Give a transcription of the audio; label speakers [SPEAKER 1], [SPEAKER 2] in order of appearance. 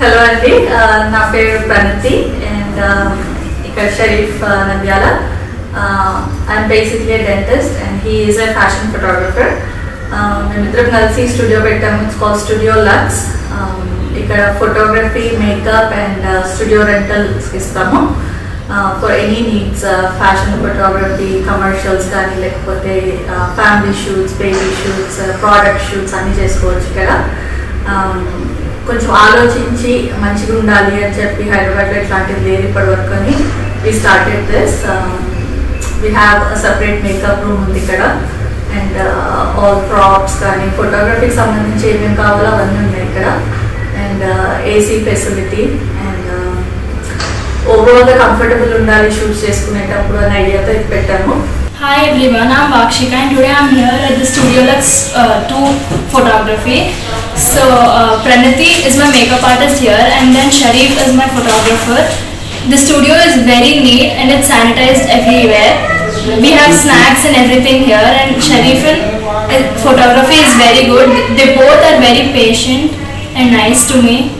[SPEAKER 1] Hello అండి. నా పేరు ప్రణతి అండ్ ఇక్కడ Sharif Nandyal I'm basically dentist and he is a fashion photographer మేమిద్దరం కలిసి స్టూడియో పెట్టాము. ఇట్స్ కాల్ స్టూడియో లక్స్ ఇక్కడ photography makeup and studio rentals ఇస్తాము. For any needs fashion photography commercials కానీ లేకపోతే family shoots baby shoots product shoots అన్నీ చేసుకోవచ్చు ఇక్కడ. కొంచెం ఆలోచించి మంచిగా ఉండాలి అని చెప్పి హైదరాబాద్లో ఇట్లాంటిది లేదు ఇప్పటి వరకు అని we started this we have separate makeup room ఉంది ఇక్కడ. అండ్ ఆల్ ప్రాప్స్ కానీ ఫోటోగ్రఫీకి సంబంధించి ఏమేమి కావాలో అవన్నీ ఉన్నాయి ఇక్కడ. అండ్ ఏసీ ఫెసిలిటీ అండ్ ఓవరాల్గా కంఫర్టబుల్ ఉండాలి షూట్ చేసుకునేటప్పుడు అనే ఐడియాతో ఇది పెట్టాము.
[SPEAKER 2] Hi everyone I'm Vakshika and today I'm here at the studio Lux uh, 2 photography. So uh, Pranati is my makeup artist here and then Sharif is my photographer. The studio is very neat and it's sanitized everywhere. We have snacks and everything here and Sharif and uh, photography is very good. They both are very patient and nice to me.